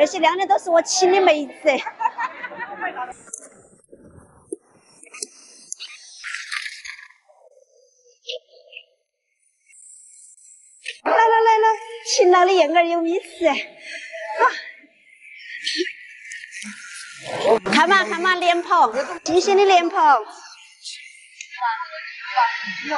那些靓的都是我请的妹子。来来来来，勤劳的燕儿有米吃。看嘛看嘛，莲蓬，新鲜的莲蓬。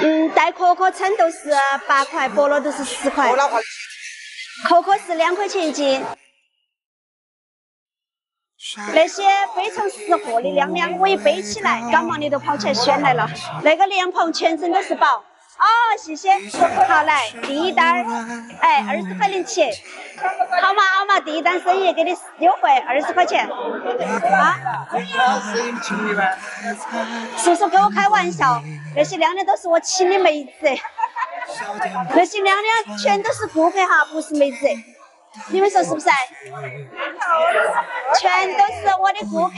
嗯，带壳壳称都是八块，菠萝都是十块。壳壳是两块钱一斤。那些非常识货的靓靓，我一背起来，赶忙的都跑起来选来了。那个莲蓬全身都是宝。哦，谢谢。好来，第一单，哎，二十块零七。好嘛好嘛，第一单生意给你优惠二十块钱。啊？叔叔跟我开玩笑，那些靓靓都是我请的妹子，那些靓靓全都是顾客哈，不是妹子。你们说是不是？全都是我的顾客，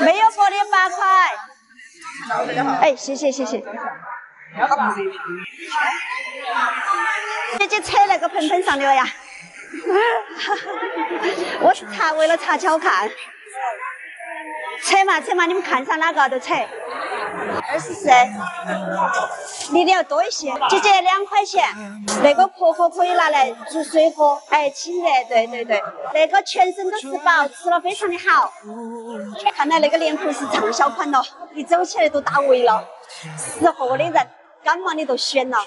没有过的八块。哎，谢谢谢谢。姐姐扯那个盆盆上的呀，我是查为了查脚看，扯嘛扯嘛，你们看上哪个都扯。二十四，你的要多一些。姐姐两块钱，那个婆婆可以拿来煮水喝，哎，清热。对对对，那个全身都是宝，吃了非常的好。看来那个莲蓬是畅销款了，一走起来都打围了，识货的人。赶忙的都选了。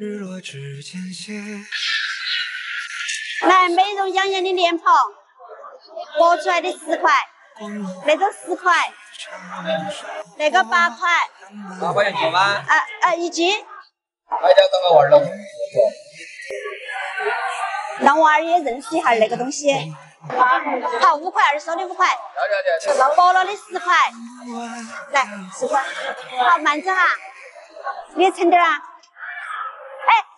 日落之前歇。来，美容养颜的莲蓬。剥出来的十块，那个十块，那个八块，八块钱一斤吗？啊啊，一斤。让娃儿也认识一下那个东西。好，五块二手的五块。剥了的十块，来十块。好，慢走哈，你称点啊。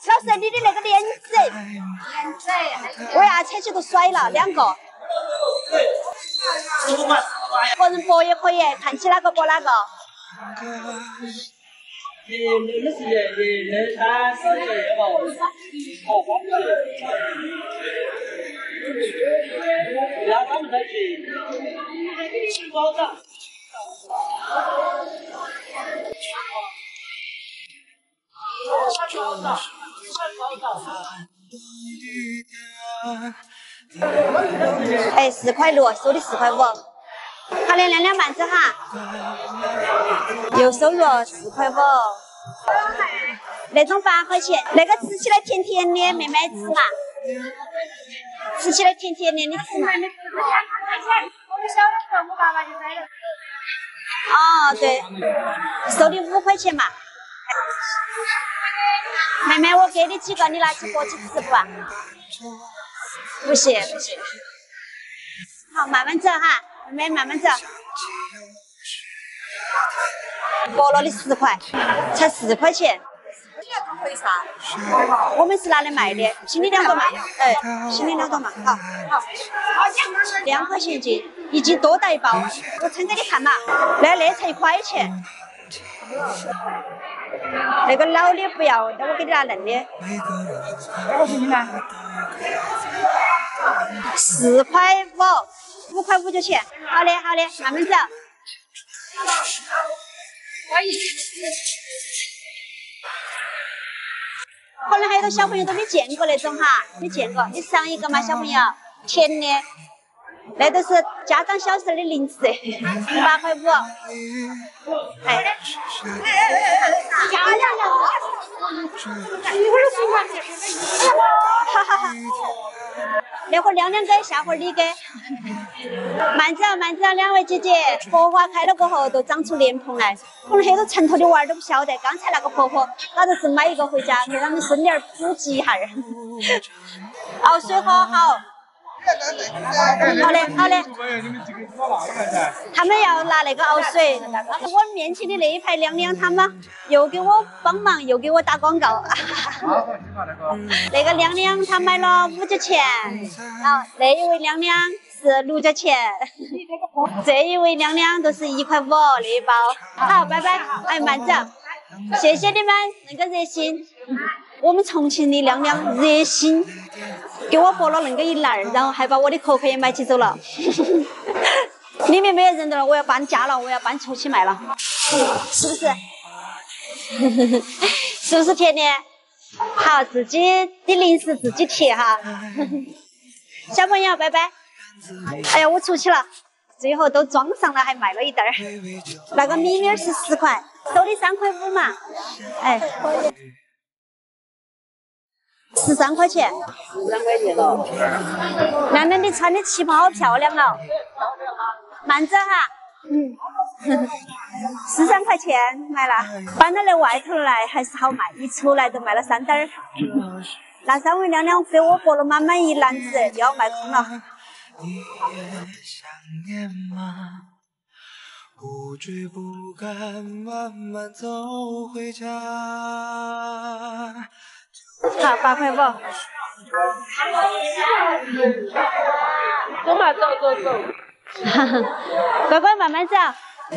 老师，你的那个莲子，莲子，为啥车起都甩了两个？个人剥也可以，看起哪个剥哪个。哎，四块六，收的四块五。好的，亮亮慢走哈。又收入四块五。那种八块钱，那个吃起来甜甜的，妹妹吃嘛。吃起来甜甜的，你吃嘛。哦，对，收的五块钱嘛。妹妹，我给你几个，你拿去锅去吃不？不行不行，好，慢慢走哈，妹妹慢慢走。剥了的十块，才四块钱。我们是拿来卖的，新的两个嘛，哎，新的两个嘛，好，好，两块钱一斤，一斤多大一包？我称给你看嘛，那那才一块钱。那个老的不要，那我给你拿嫩的。四块五，五块五就行。好的，好的，慢慢走。可能很多小朋友都没见过那种哈，没见过。你尝一个嘛，小朋友，甜的。那都是家长小时候的零食，十八块五。哎，漂亮哈哈哈！那会儿亮亮给，下会儿你给。慢走慢走，两位姐姐，荷花开了过后都长出莲蓬来，可能很多城头的娃儿都不晓得。刚才那个婆婆，她就是买一个回家给他们孙女儿普及一下儿。哦，水喝好。好嘞，好嘞。他们要拿那个熬水，我面前的那一排娘娘他们又给我帮忙，又给我打广告。那个娘娘她买了五角钱，啊，那一位娘娘是六角钱，这一位娘娘都是一块五那一包。好，拜拜，哎，慢走，谢谢你们那个热心。我们重庆的娘娘热心，给我剥了恁个一篮儿，然后还把我的壳壳也买起走了。里面没有人的了，我要搬家了，我要搬出去卖了，是不是？是不是甜甜？好，自己的零食自己提哈。小朋友，拜拜。哎呀，我出去了，最后都装上了，还卖了一袋儿。那个米米是十块，收的三块五嘛。哎。十三块钱，十三块钱了。亮亮，你穿的旗袍好漂亮哦。慢走哈。嗯。十三块钱买了，搬到那外头来还是好卖，一出来就卖了三单儿。那三位娘娘给我剥了满满一篮子，就要卖空了。不追不赶，慢慢走回家。好，八块五。走嘛，走走走。哈哈，乖乖慢慢走。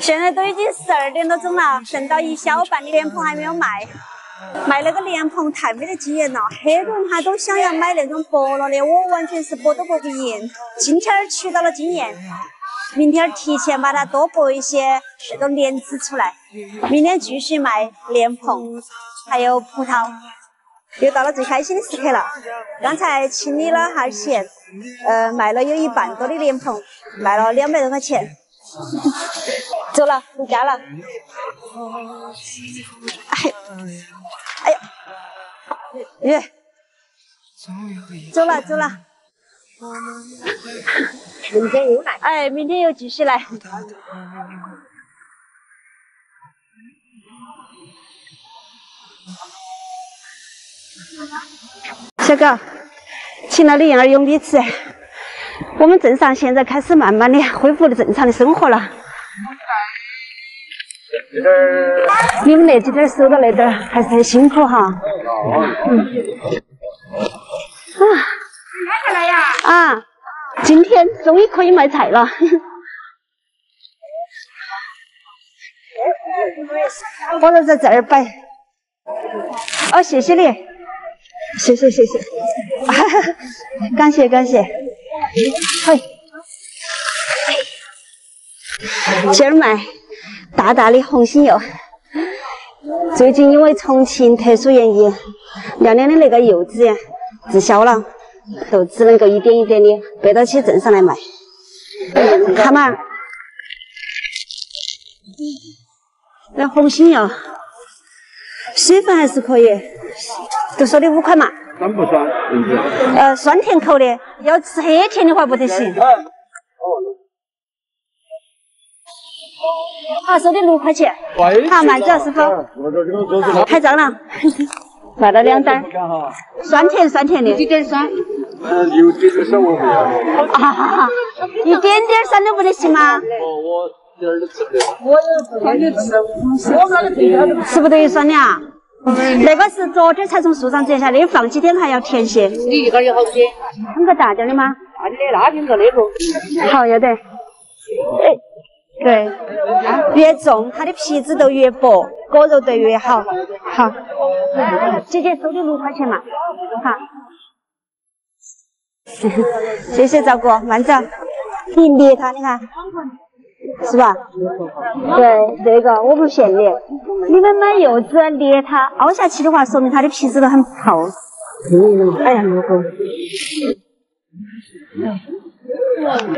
现在都已经十二点多钟了，剩到一小半的莲蓬还没有卖。卖那个莲蓬太没得经验了，很多人他都想要买那种薄了的，我完全是剥都剥不赢。今天取到了经验，明天提前把它多剥一些那种莲子出来，明天继续卖莲蓬，还有葡萄。又到了最开心的时刻了，刚才清理了哈钱，呃，卖了有一半多的莲蓬，卖了两百多块钱，走了，回家了。哎，哎呀，耶，走了走了，明天又来，哎，明天又继续来。小狗，请了你养儿用米吃。我们镇上现在开始慢慢的恢复了正常的生活了。你们那几天收到那点还是很辛苦哈。嗯。啊。卖菜了呀？啊，今天终于可以卖菜了。我就在这儿摆。哦，谢谢你。谢谢谢谢，感谢感谢，嘿，今儿卖大大的红心柚。最近因为重庆特殊原因，亮亮的那个柚子滞销了，都只能够一点一点的背到起镇上来卖。看嘛，那红心柚，水分还是可以。都说的五块嘛，酸不酸？呃，酸甜口的，要吃黑甜的话不得行。好，收的六块钱。好，慢走，师傅。拍照了，卖了两单。酸甜酸甜的。几点酸？呃，有点点酸我会。哈哈哈，一点点酸都不得行吗？我一点儿都吃不得。我吃，我吃。吃不得酸的啊？那个是昨天才从树上摘下的，放几天还要甜些。你一个有好多？很个大点的吗？大的那听个那个。好，要得。哎，对，越重它的皮子都越薄，果肉得越好。好，姐姐收你六块钱嘛。好，谢谢照顾，慢走。你捏它，你看。是吧？对，这个我不骗你。你们买柚子捏它凹下去的话，说明它的皮子都很厚。哎呀，那个。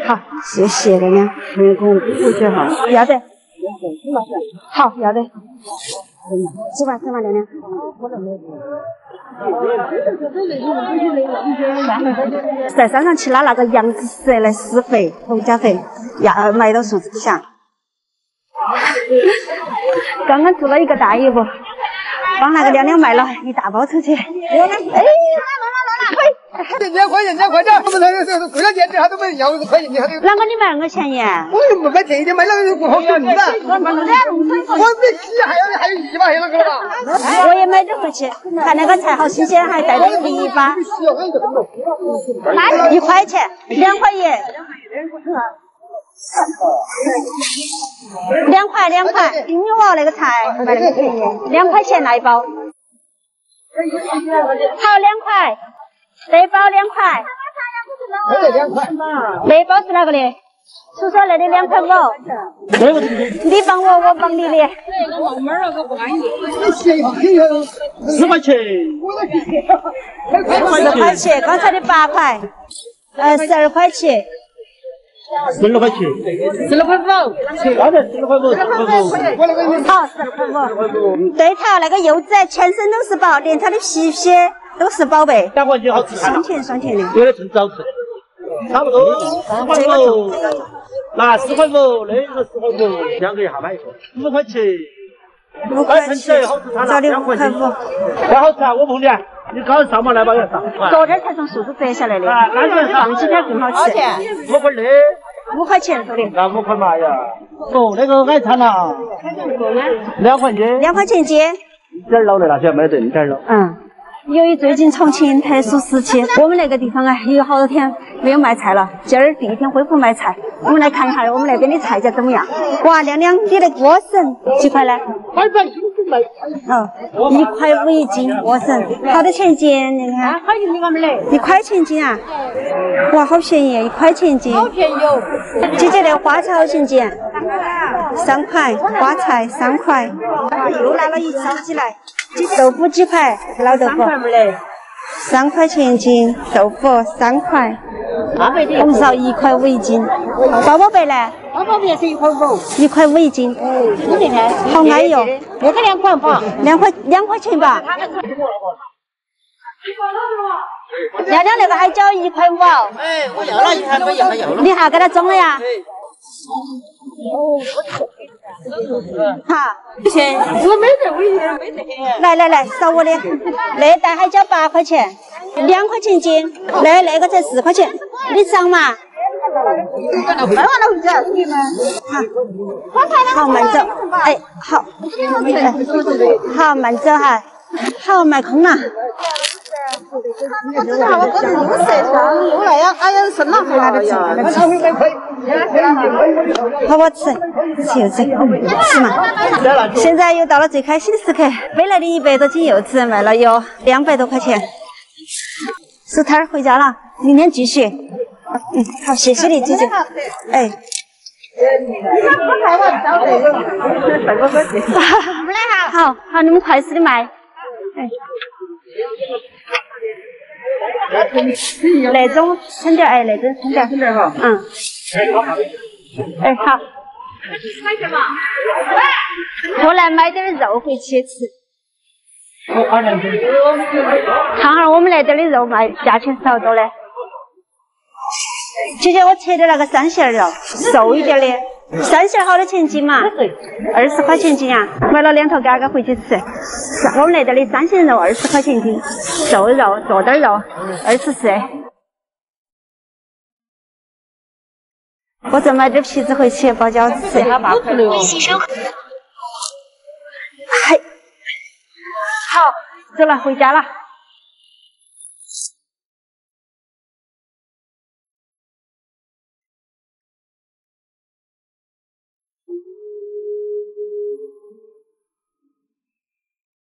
好，谢谢奶奶。那个不去哈。要得。好，要得。吃吧，吃吧，娘娘。在山上去拉那个羊脂石来施肥，头加肥，要埋到树底下。刚刚做了一个大衣服，帮那个娘娘卖了一大包出去。哎，拿拿拿拿拿，两块钱，两块钱，我们那个贵了点子，他都没要一块钱，你还得。啷个你卖那个钱呀？我又不买这一点，买那个不好用的。我没洗，还有还有一把，还有那个吧。我也买点回去，看那个菜好新鲜，还带点篱笆。一块钱，两块一。两块两块，听我那个菜卖那个便宜，两块钱那一包。好，两块，这包两块。两块。那包是哪个的？叔叔，那里两块五。你帮我，我帮你的。四块钱。四块钱，刚才的八块，呃，十二块钱。十二块钱，十二块五，刚才十二块五，十二块五，好，十二块五。对头，那个柚子全身都是宝，连它的皮皮都是宝贝。两块钱好吃，酸甜酸甜的。有点趁早吃，差不多四块五，那四块五，那个四块五，两个一下买一个，五块钱，五块钱，找的五块五，太好吃啊！我碰你。你刚上嘛来吧，要上。昨天才从树子摘下来的，那就放几天更好吃。五块的。五块钱收的。那五块嘛呀。哦，那个海产呐。两块钱。两块钱一斤。一点老的那些没得，一点老。嗯。由于最近重庆特殊时期，我们那个地方啊，有好多天没有卖菜了。今儿第一天恢复卖菜，我们来看一下我们那边的菜价怎么样。哇，亮亮，你的莴笋几块呢？哦，一块五一斤莴笋，好多钱一斤？你看。一块钱一斤啊？哇，好便宜，一块钱一斤。好便宜哦。姐姐，那个花菜好钱一斤？三块，花菜三块。又拿了一烧鸡来。豆腐几块？老豆腐。三块钱一斤，豆腐三块。红烧一块五一斤。包包贝呢？包包贝是一块五。一块五一斤。你这看。好安逸哦。那个两块吧？两块两块钱吧。亮亮那个还交一块五。哎，我要了，一块五要了要了。你还给他装了呀？好，钱我没得微信，没得。来来来，扫我的，那袋还交八块钱，两块钱一斤，那那个才四块钱，你涨嘛。卖完了回家，好，好慢走，哎，好，好慢走哈，好卖空了。我知道，我刚才有色上，我那样哎呀，生了还拿得吃，好不好吃？吃柚子，吃嘛。现在又到了最开心的时刻，本来的一百多斤柚子卖了有两百多块钱。收摊儿回家了，明天继续。嗯，好，谢谢你姐姐。哎。好好，你们快速的卖。哎。那种称点，哎，那种称点，称点哈，嗯，哎好，过来买点肉回去吃。看哈我们那点的肉卖价钱是好多嘞。姐姐，我切的那个三线肉，瘦一点的。三线好多钱斤嘛？二十块钱斤啊！买了两头嘎嘎回去吃。我们那点的三线肉二十块钱斤，瘦肉坐墩肉二十四。我再买点皮子回去包饺子吃。还好，走了，回家了。